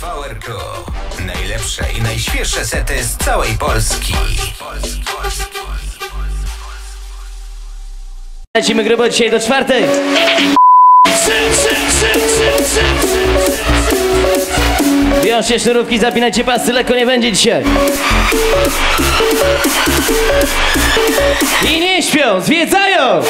Power Najlepsze i najświeższe sety z całej Polski. Lecimy grubo dzisiaj do czwartej. Wiążcie sznurówki, zapinajcie pasy, lekko nie będzie dzisiaj. I nie śpią, zwiedzają!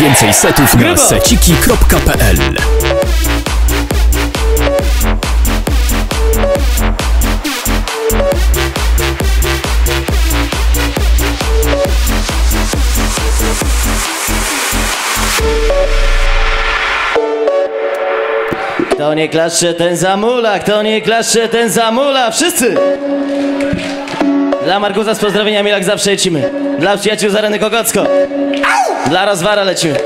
Więcej setów na seciki.pl Kto nie klaszcze, ten zamula, kto nie klaszcze, ten zamula, wszyscy! Dla Markuza z pozdrowieniami jak zawsze lecimy. Dla przyjaciół z Areny Kogocko. Dla Rozwara lecimy.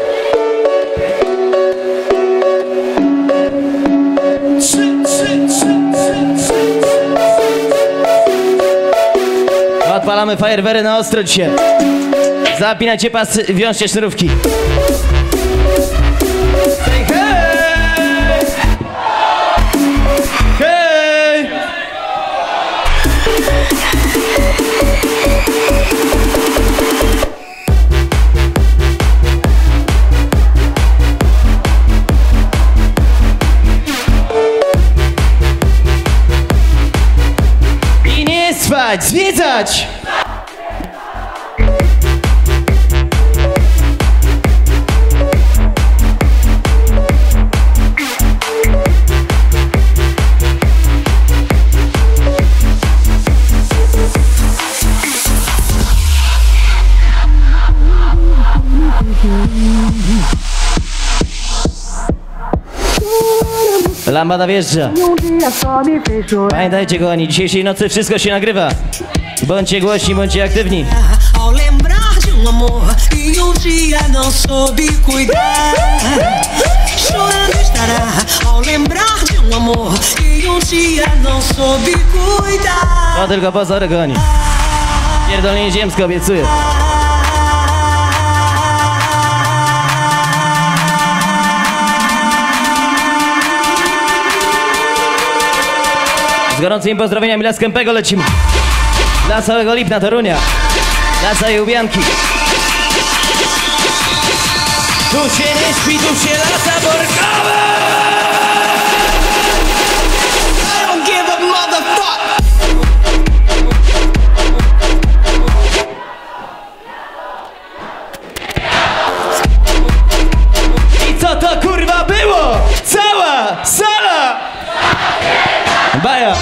Odpalamy fajerwery na ostro dzisiaj. Zapinajcie pasy, wiążcie sznurówki. Zwiedzać! Lambada wjeżdża. Só. Pamiętajcie kochani, dzisiejszej nocy wszystko się nagrywa. Bądźcie głośni, bądźcie aktywni. Chorando estará ao lembrar de um amor que um dia não soube cuidar. To tylko pozory kochani. Pierdolenie ziemsko obiecuję. Z gorącymi pozdrowieniami dla Skępego lecimy. Dla całego Lipna, Torunia. Dla całej Ubianki. Tu się nie śpi, tu się lata borkowe! I co to kurwa było? Cała sala! Baja!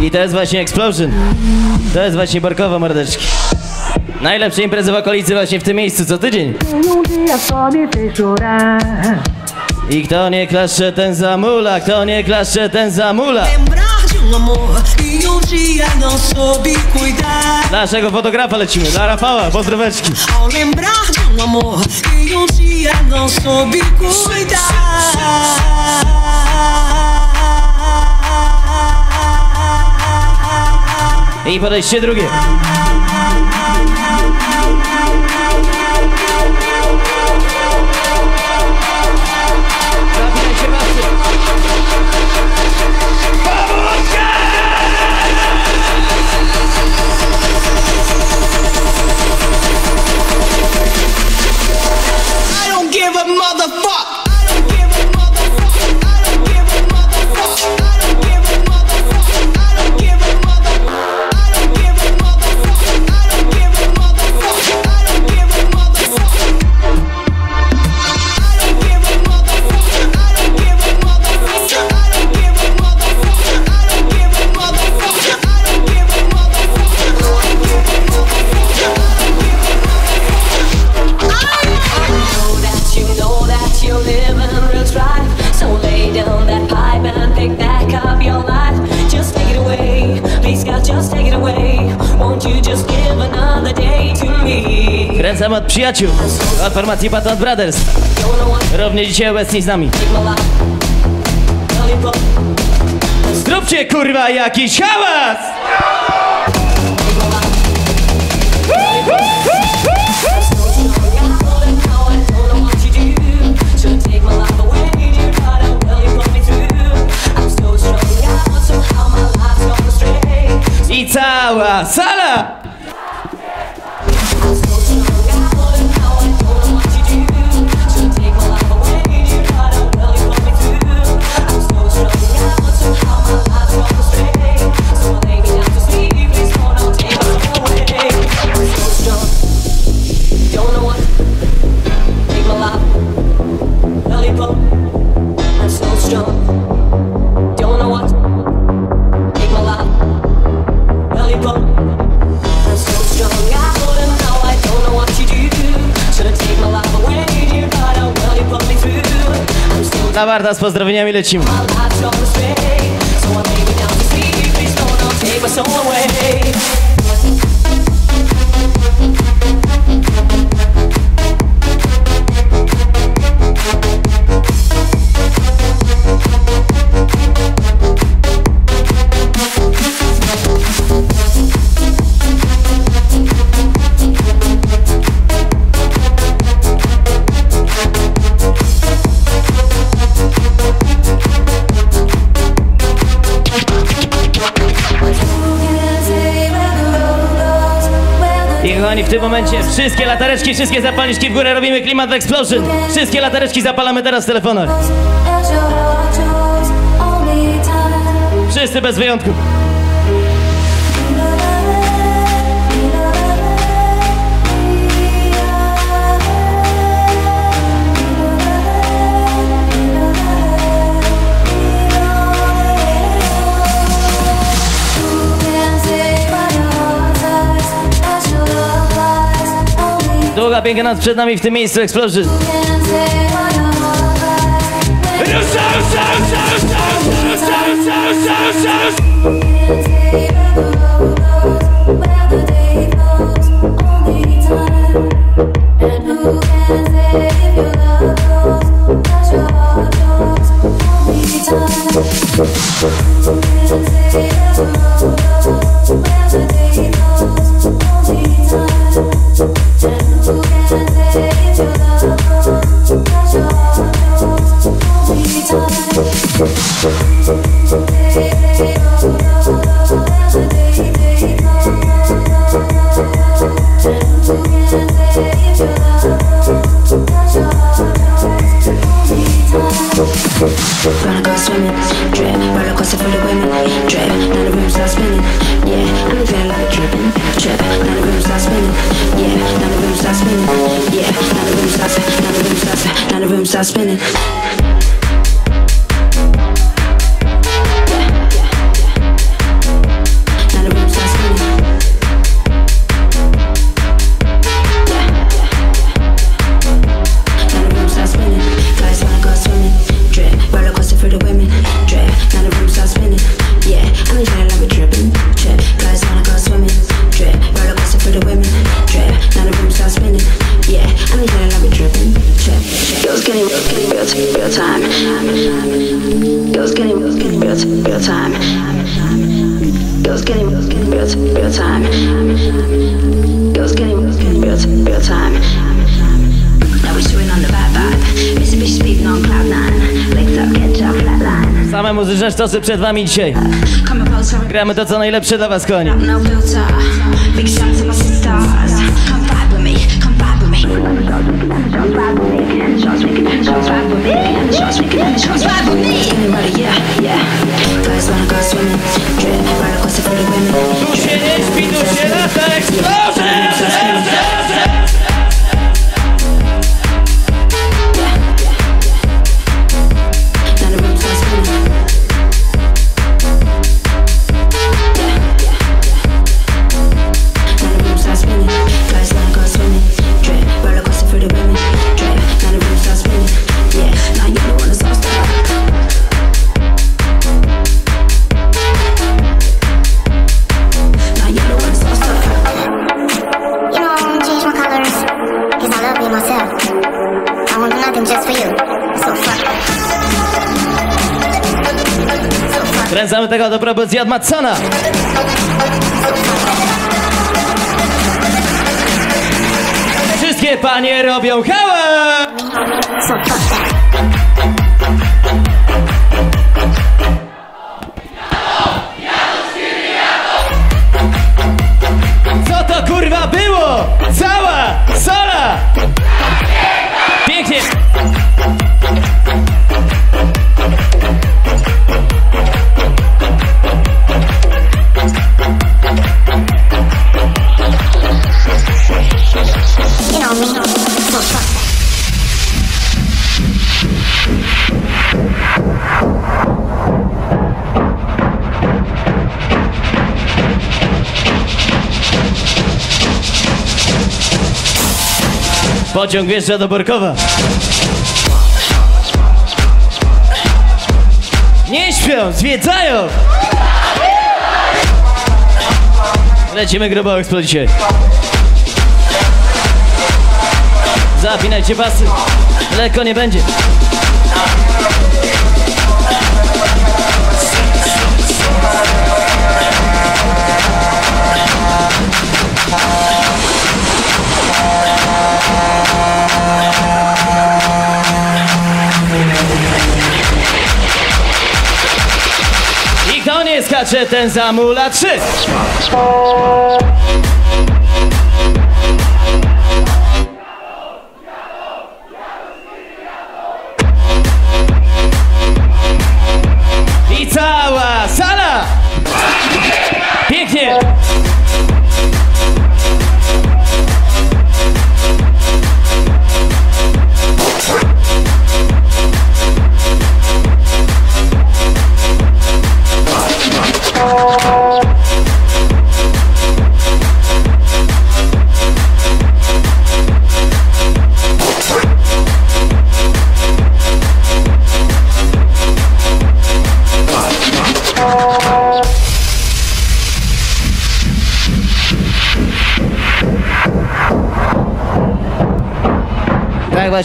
I to jest właśnie Explosion. To jest właśnie Barkowa mordeczki. Najlepsze imprezy w okolicy właśnie w tym miejscu co tydzień. I kto nie klaszcze, ten zamula, kto nie klaszcze, ten zamula. Dla naszego fotografa lecimy, dla Rafała, pozdroweczki. Cuidar. I podejście drugie. Od przyjaciół, od formacji Patent Brothers. Równie dzisiaj obecni z nami. Zróbcie kurwa jakiś hałas! I cała sala! Na Warta z pozdrowieniami lecimy. So away. Wszystkie latareczki, wszystkie zapalniczki w górę robimy klimat w explosion. Wszystkie latareczki zapalamy teraz w telefonach. Wszyscy bez wyjątku. Długa, piękna noc przed nami w tym miejscu explosion. Girls getting, getting real, real time. Girls getting, getting real, real time. Now we chewing on the bad vibe. Mitsubishi speeding on cloud nine. Legs up, catch up, flatline. Same muzyczne sztosy przed wami dzisiaj. Gramy to co najlepsze dla was, kochani. no filter. Big to my sisters. Drip right across the foot of women. Drip right across the foot of women. Kręcamy tego do propozycji od Matsona. Wszystkie panie robią hałas! Co to kurwa było? Cała sola! Pięknie! Pociąg wjeżdża do Borkowa. Nie śpią, zwiedzają! Lecimy grubo eksplodzicie. Zapinajcie pasy. Lekko nie będzie. Ten zamula 3.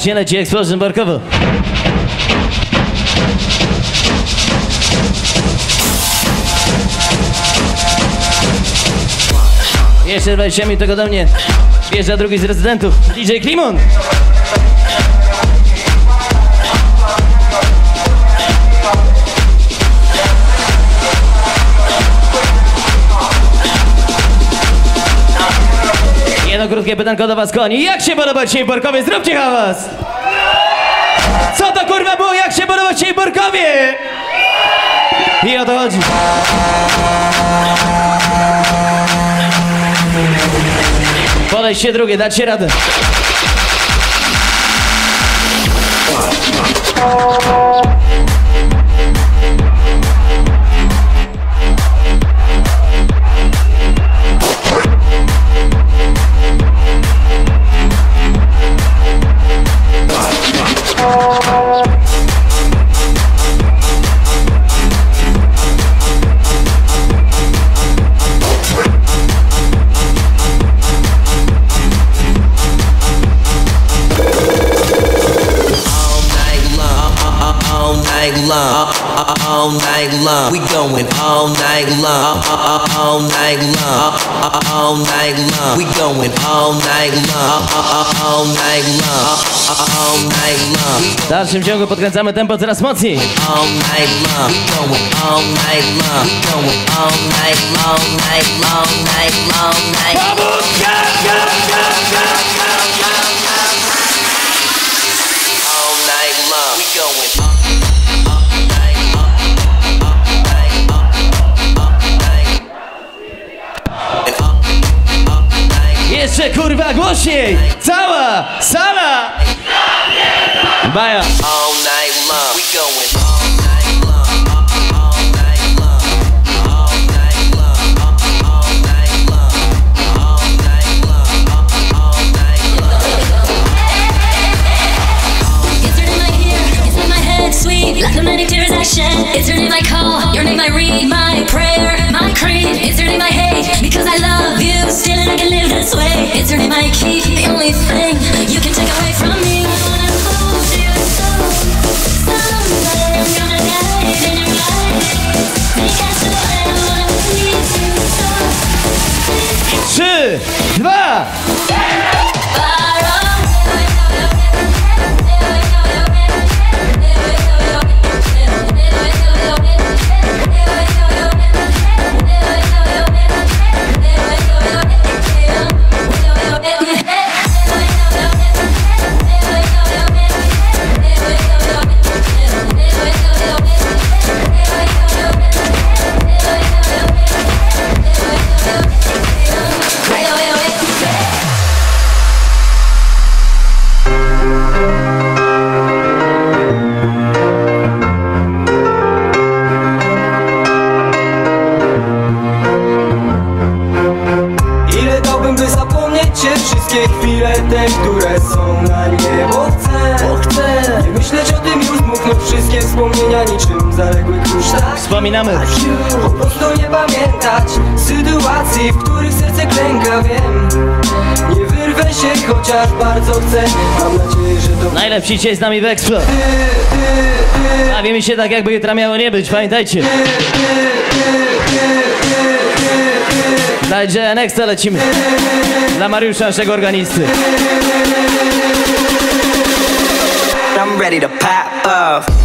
Właśnie leci Explosion Barkowo. Jeszcze 20 minut tego do mnie wjeżdża drugi z rezydentów, DJ Klimon. Krótkie pytanko do was, koni. Jak się podoba dzisiaj Borkowie? Zróbcie hałas! Co to kurwa było? Jak się podoba dzisiaj Borkowie? I o to chodzi. Podejście drugie, dacie radę. All night long. We going all night long, all night long, all night long. We going all night long, all night long, all night long. W dalszym ciągu podkręcamy tempo coraz mocniej. all night long. We going all night long. We going all night long, night long, night long, night. All jeszcze kurwa głośniej! Cała sala! Baja! All night long, Like a manic possession. It's your name I call, your name I read, my prayer, my creed. It's your name I hate because I love you still and I can live this way. It's your name I keep, the only thing you can take away from me. Trzy, dwa, jeden! przyjdźcie z nami w Expo. Bawimy się tak, jakby jutra miało nie być, pamiętajcie. Dajcie Nexa lecimy. Dla Mariusza, naszego organisty. I'm ready to pop off.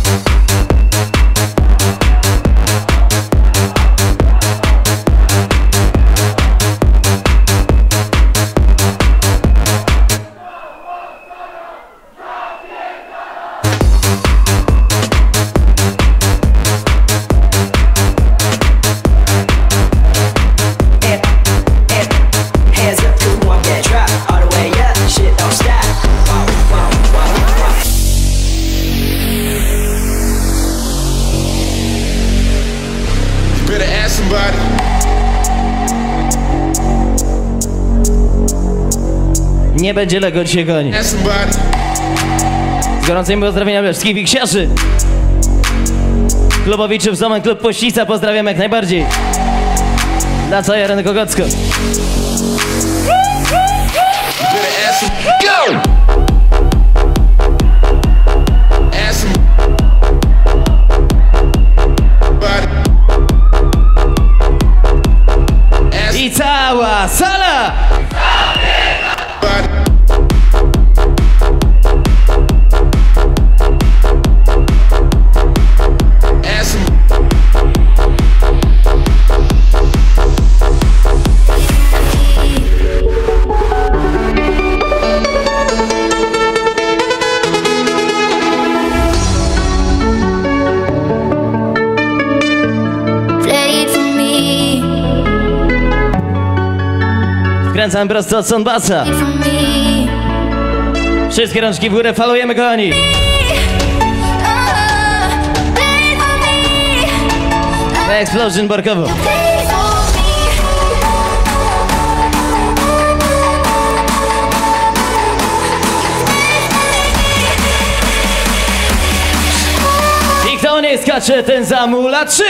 nie będzie Lego dzisiaj gonić. Z gorącymi pozdrowieniami wszystkich wiksiarzy. w Zomek, Klub Pościca pozdrawiam jak najbardziej. Dla całej Areny Kogocko. Skręcam prosto od Sonbasa. Wszystkie rączki w górę falujemy, kochani. Explosion Borkowo. I kto nie skacze, ten zamula trzy.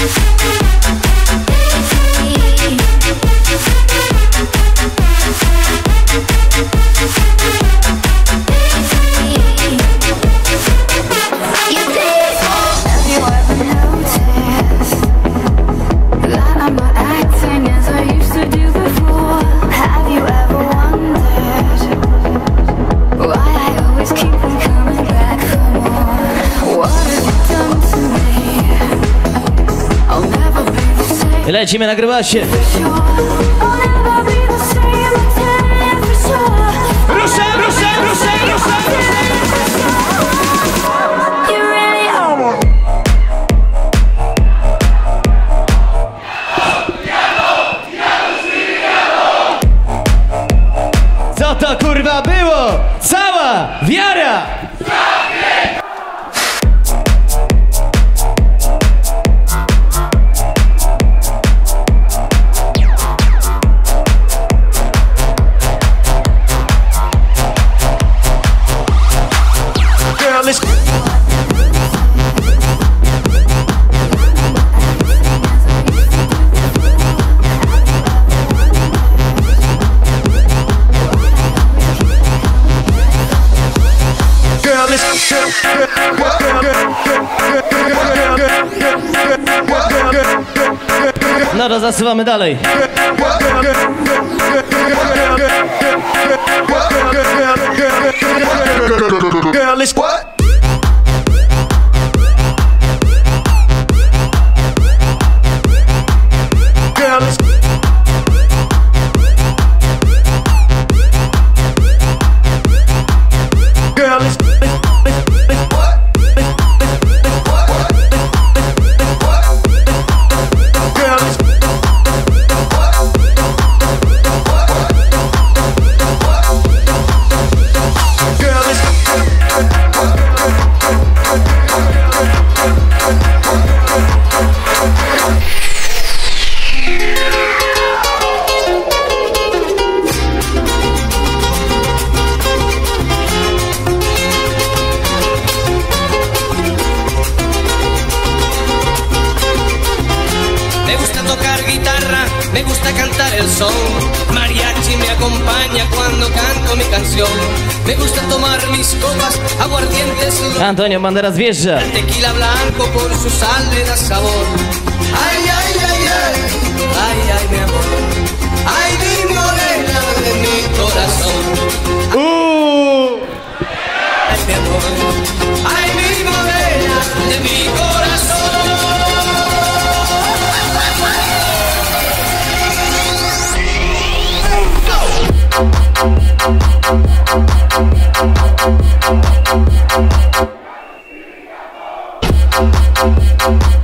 Música Lecimy nagrywać się. Zasuwamy dalej. Girl, it's what? Antonio Banderas wjeżdża. tequila blanco con su sal le da sabor. Ay, ay, ay, ay, ay, ay, mi amor. Ay, mi morena de mi corazón. Ay, mi amor. Ay, mi morena de mi corazón.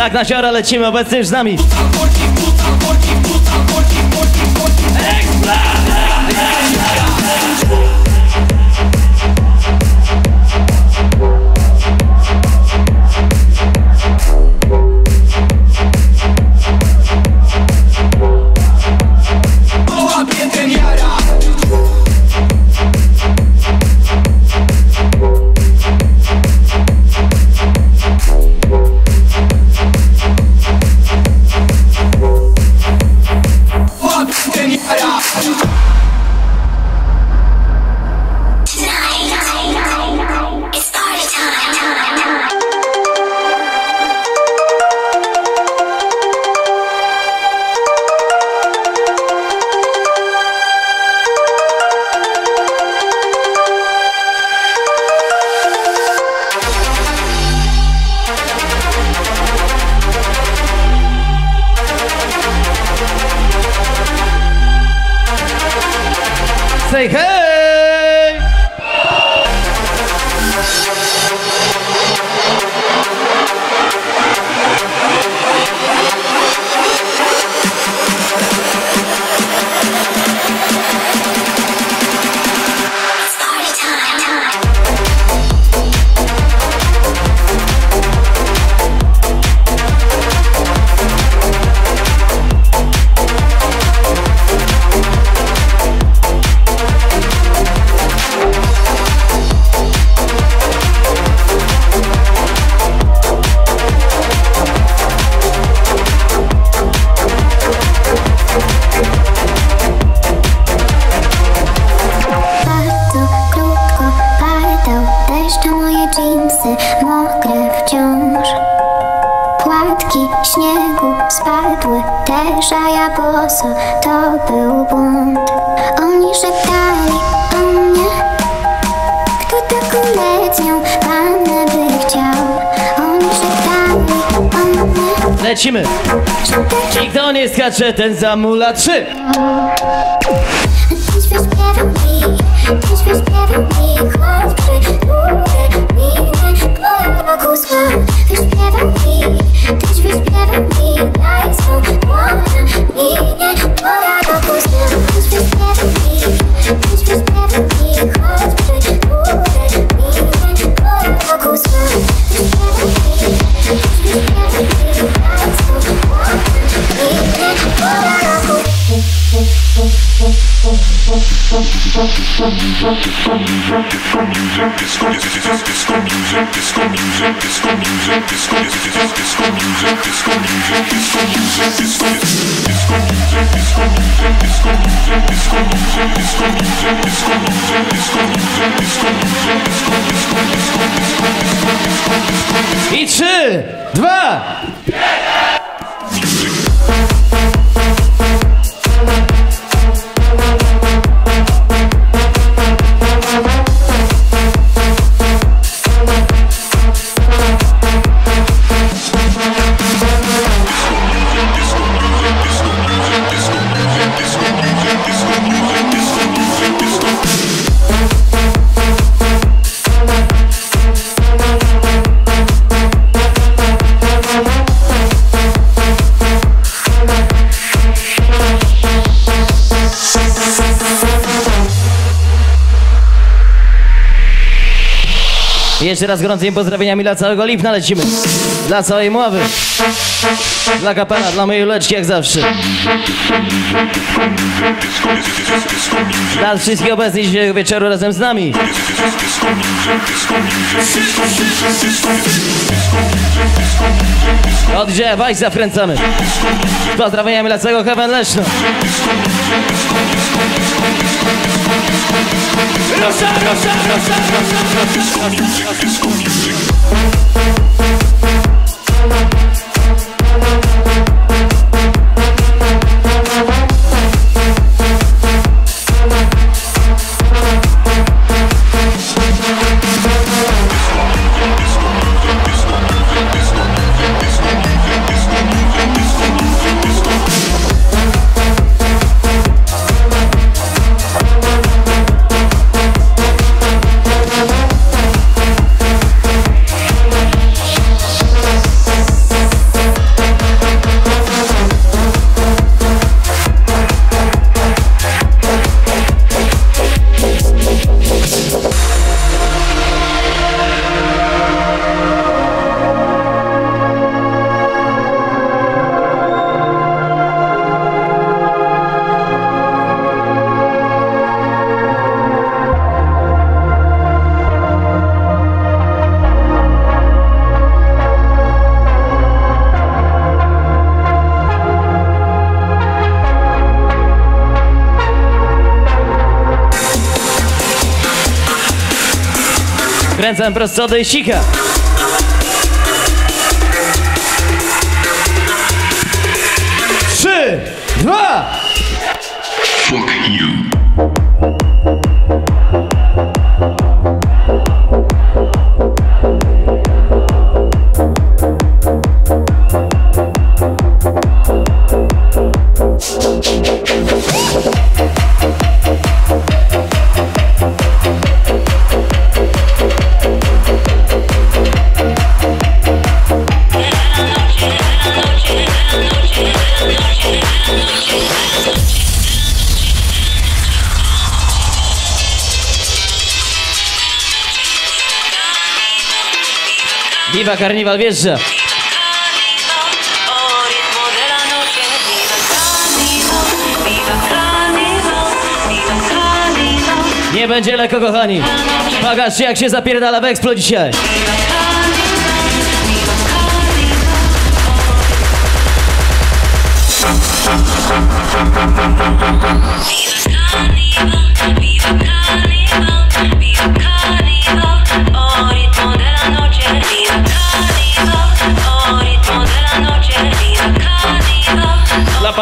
Black na siora lecimy obecnie już z nami. Lecimy. I kto nie skacze, ten zamula trzy. Tyś wyśpiewał mi, tyś wyśpiewał mi miny Moją I trzy, dwa, Jeszcze raz gorącymi pozdrowieniami dla całego Lipna lecimy. Dla całej Mławy. Dla kapela, dla mojej leczki jak zawsze. Dla wszystkich obecnych dzisiejszego wieczoru razem z nami. Od i zakręcamy. Pozdrawiamy dla całego Heaven Leszno. Russia, Russia, Russia, Russia, Russia, Russia, Russia, Russia, Russia, Kręcam prosto do Isika. Trzy, dwa, Carnival. Nie będzie lekko, kochani. Pokażcie, jak się zapierdala w Explo dzisiaj. Carnival, viva Carnival,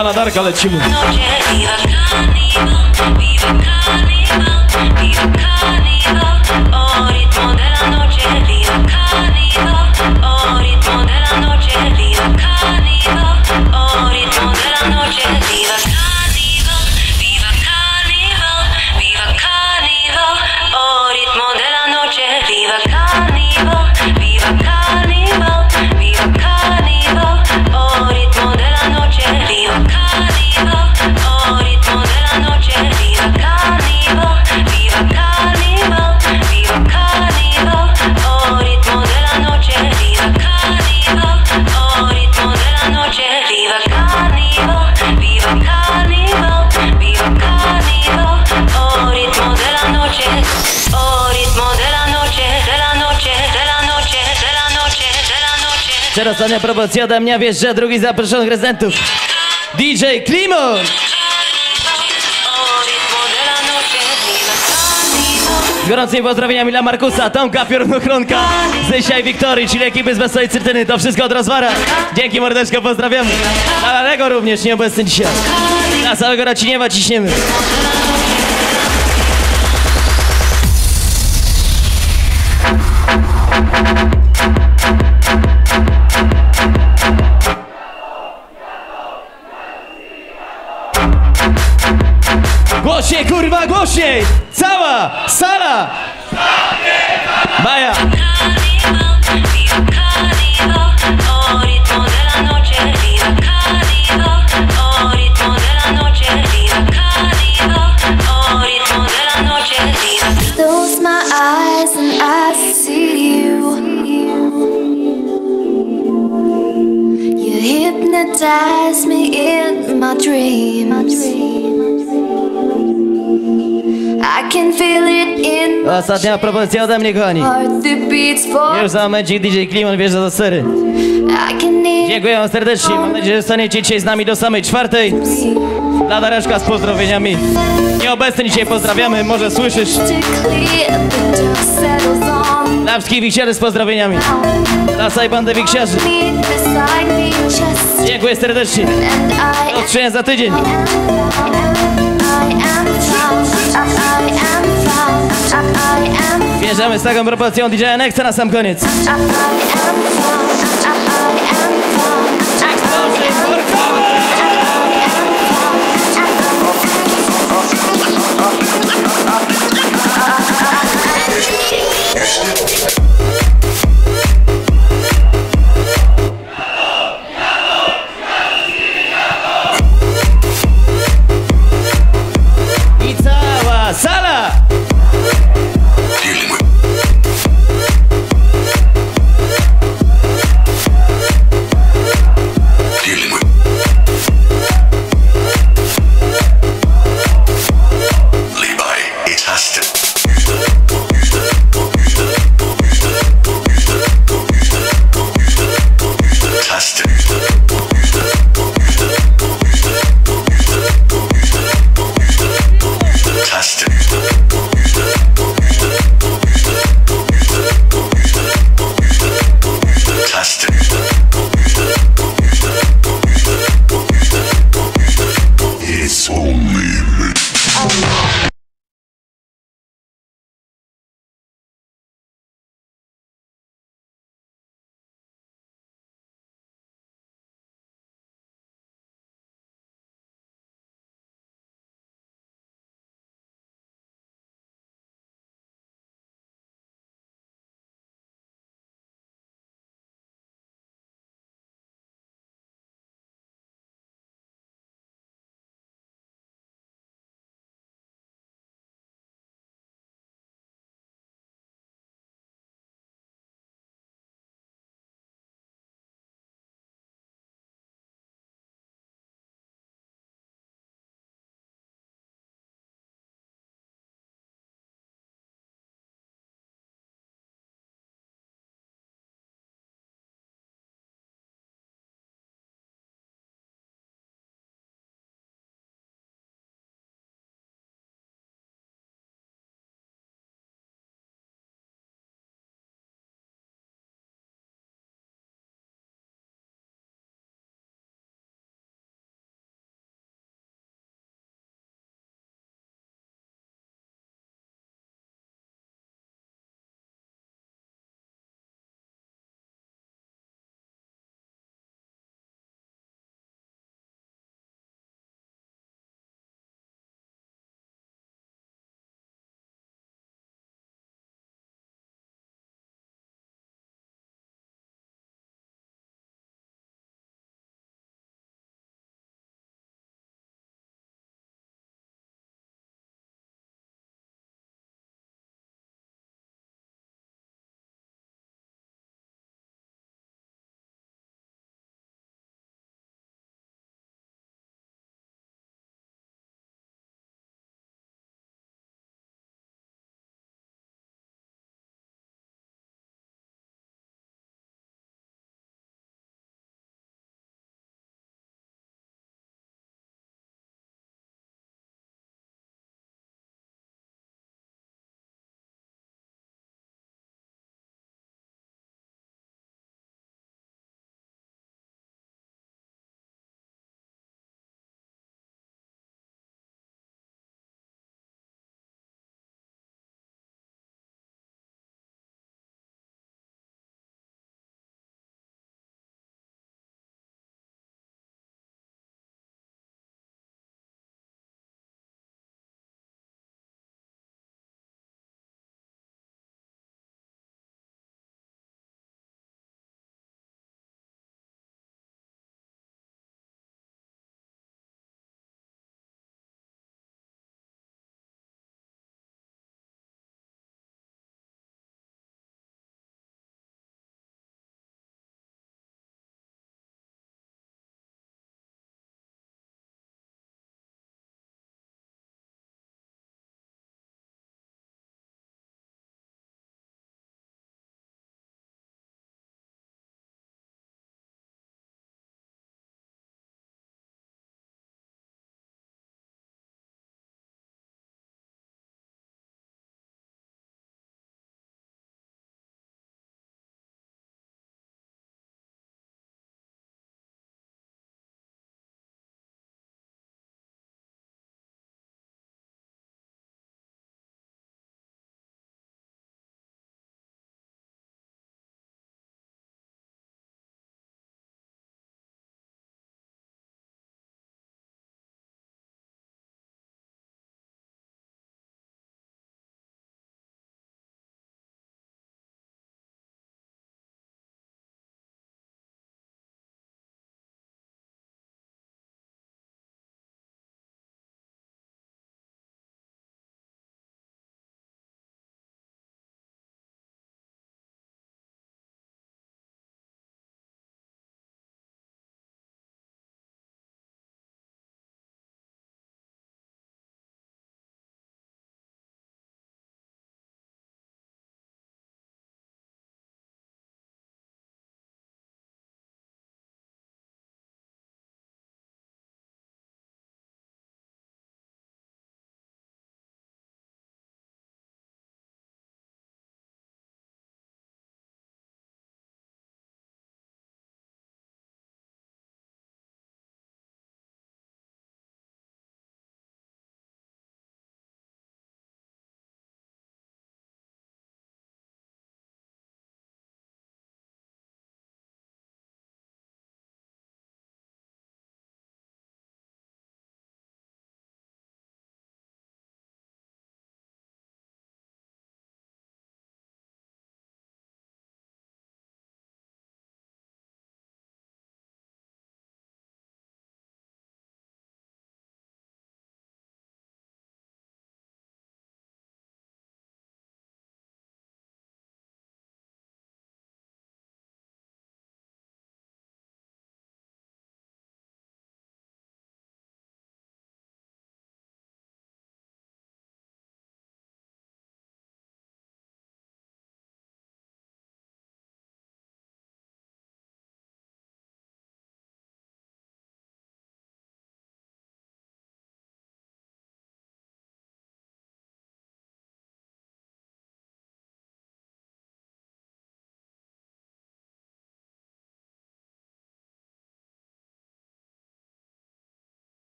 oh ritmo de Jeszcze raz ostatnia propozycja ode mnie, wiesz, że drugi zaproszonych rezydentów. DJ Klimon! Gorącymi pozdrowieniami dla Markusa, Tomka, Piorunochronka, Zysia i Wiktorii, czyli ekipy z Wesołej Cyrtyny. To wszystko od Rozwara. Dzięki mordeczko, pozdrawiamy. Dla Larego również, nieobecny dzisiaj. Dla całego Raciniewa ciśniemy. Głośniej, kurwa, głośniej! Cała sala! Close my eyes and I see you. You hypnotize me in my dreams. Ostatnia propozycja ode mnie, kochani. Już za momencik DJ Klimon wjeżdża do sery. Dziękuję wam serdecznie. Mam nadzieję, że zostaniecie dzisiaj z nami do samej czwartej. Dla Dareczka z pozdrowieniami. Nieobecny dzisiaj pozdrawiamy, może słyszysz. Dla wszystkich wiksiarzy z pozdrowieniami. Dla całej bandy wiksiarzy. Dziękuję serdecznie. Do za tydzień. Bierzemy z taką propozycją DJ Nexa na sam koniec.